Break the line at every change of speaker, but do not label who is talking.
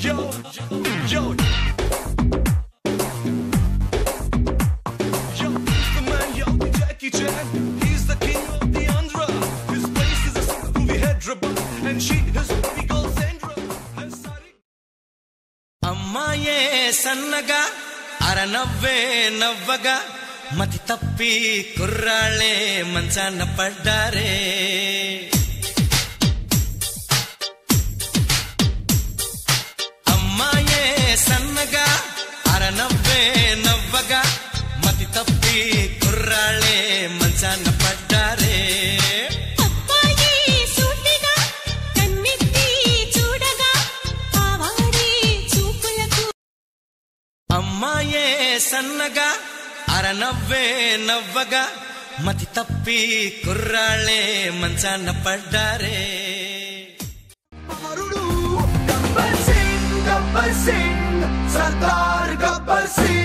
Yo, yo, yo, he's the man, yo, the Jackie Chan. He's the king of the Andhra. His place is a single movie Hyderabad, and she is baby girl Sandra. And Sari-
అమ్మాయే సన్నగా అరనవ్వే నవ్వగా మతి తప్పి కుర్రాళ్ళే మంచాన పడ్డారే. అమ్మాయే సన్నగా అరనవ్వే నవ్వగా మతి తప్పి కుర్రాళ్ళే మంచాన పడ్డారే. అమ్మాయే సన్నగా నవ్వే నవ్వగా మతి తప్పి కుర్రాళ్ళే మంచాన పడ్డారే
గబ్బర్ సింగ్ సర్దార్ గబ్బర్ సింగ్